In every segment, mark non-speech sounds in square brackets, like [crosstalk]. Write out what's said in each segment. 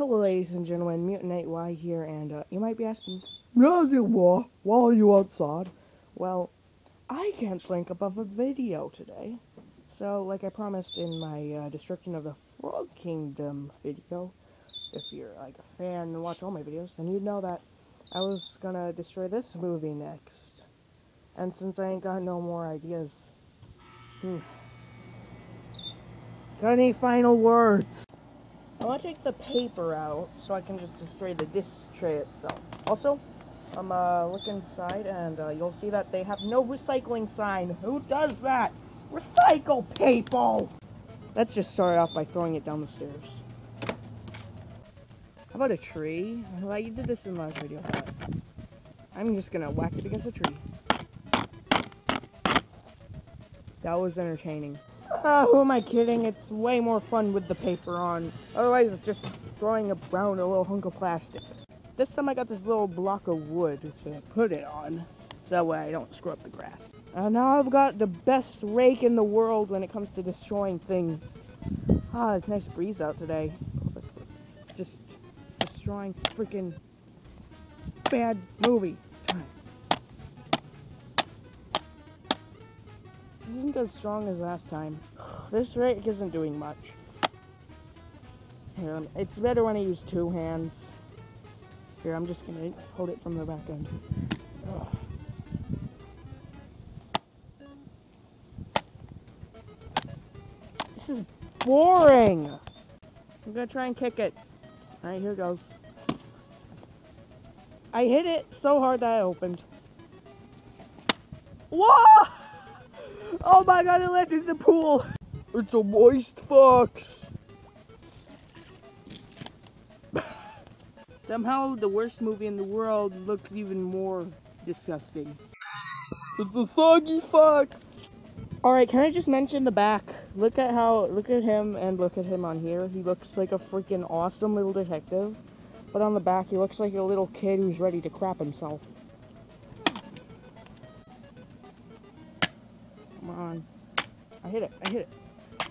Hello, ladies and gentlemen, Mewtwonite Y here, and uh, you might be asking, you are. Why are you outside? well, I can't link above a video today. So, like I promised in my uh, description of the Frog Kingdom video, if you're like a fan and watch all my videos, then you'd know that I was gonna destroy this movie next. And since I ain't got no more ideas, hmm. Got any final words? I want to take the paper out so I can just destroy the disc tray itself. Also, I'm uh, look inside and uh, you'll see that they have no recycling sign. Who does that? Recycle people! Let's just start off by throwing it down the stairs. How about a tree? Well, you did this in the last video, I'm just gonna whack it against a tree. That was entertaining. Ah, who am I kidding? It's way more fun with the paper on. Otherwise, it's just throwing around a little hunk of plastic. This time I got this little block of wood to put it on, so that way I don't screw up the grass. And now I've got the best rake in the world when it comes to destroying things. Ah, it's nice breeze out today. Just destroying freaking bad movie. Isn't as strong as last time. [sighs] This rake isn't doing much. Here, it's better when I use two hands. Here, I'm just gonna hold it from the back end. Ugh. [sighs] This is boring! I'm gonna try and kick it. Alright, here goes. I hit it so hard that I opened. Whoa! Oh my god, it landed in the pool! It's a moist fox. Somehow, the worst movie in the world looks even more disgusting. It's a soggy fox. Alright, can I just mention the back? Look at how, look at him and look at him on here. He looks like a freaking awesome little detective. But on the back, he looks like a little kid who's ready to crap himself. Come on. I hit it, I hit it.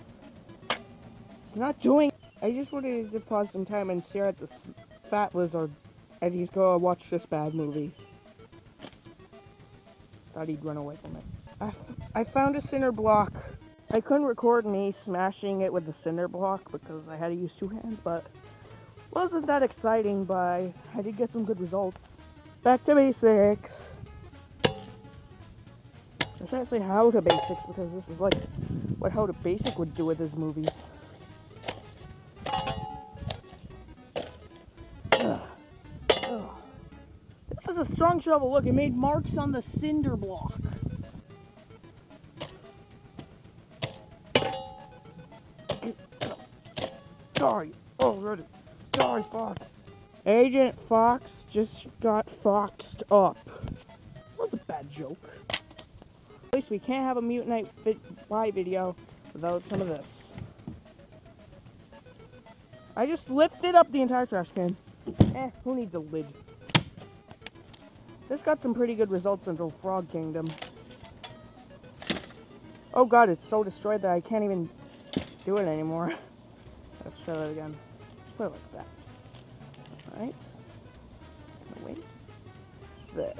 It's not doing I just wanted to pause some time and stare at this fat lizard. And he's gonna watch this bad movie. Thought he'd run away from it. I, I found a cinder block. I couldn't record me smashing it with the cinder block because I had to use two hands, but wasn't that exciting, but I, I did get some good results. Back to basics. I trying to say how to basics because this is like what HowToBasic would do with his movies. Ugh. Ugh. This is a strong shovel. Look, it made marks on the cinder block. Sorry. Oh, ready. Sorry, Fox. Agent Fox just got foxed up. That was a bad joke. Least we can't have a Mewtwonite Y video without some of this. I just lifted up the entire trash can. Eh, who needs a lid? This got some pretty good results until Frog Kingdom. Oh god, it's so destroyed that I can't even do it anymore. [laughs] Let's try that again. Put it like that. Alright. Wait. There.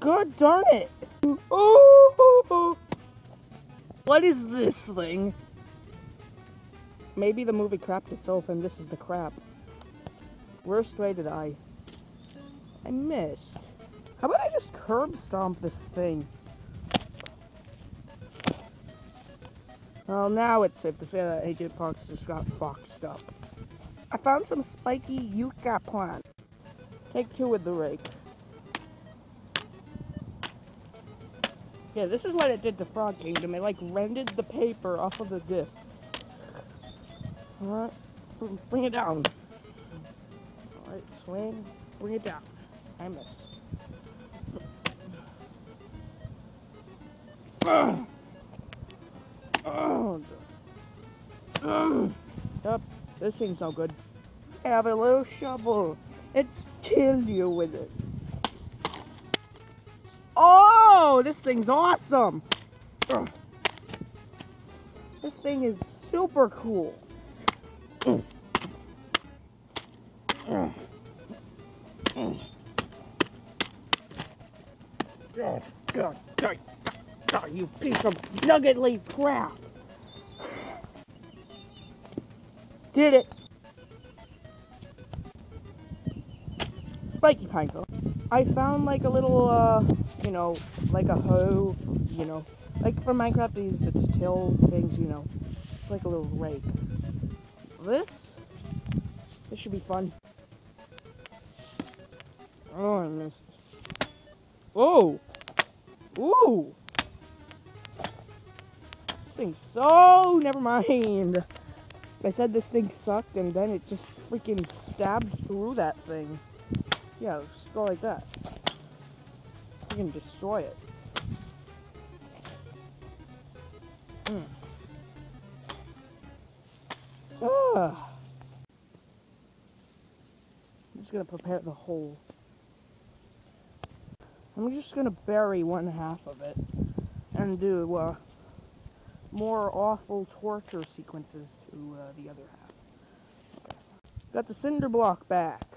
God darn it! Ooh! What is this thing? Maybe the movie crapped itself and this is the crap. Worst way to die. I missed. How about I just curb stomp this thing? Well, now it's safe to say that Agent Fox just got foxed up. I found some spiky yucca plant. Take two with the rake. Yeah, this is what it did to Frog Kingdom. It like rendered the paper off of the disc. Alright, bring it down. Alright, swing, bring it down. I miss. Ugh. Oh, Ugh. Yep, this thing's no good. Have a little shovel. It's kill you with it. Oh, Oh, this thing's awesome. Ugh. This thing is super cool. Oh, God, God, God, God, you piece of nuggetly crap! Did it! Spiky Pineco. I found like a little, uh, you know, like a hoe, you know, like for Minecraft, these it's till things, you know, it's like a little rake. This, this should be fun. Oh, I missed. Oh! Ooh! This thing so... Never mind. I said this thing sucked and then it just freaking stabbed through that thing. Yeah, just go like that. You can destroy it. Mm. I'm just gonna prepare the hole. I'm just gonna bury one half of it and do uh, more awful torture sequences to uh, the other half. Got the cinder block back.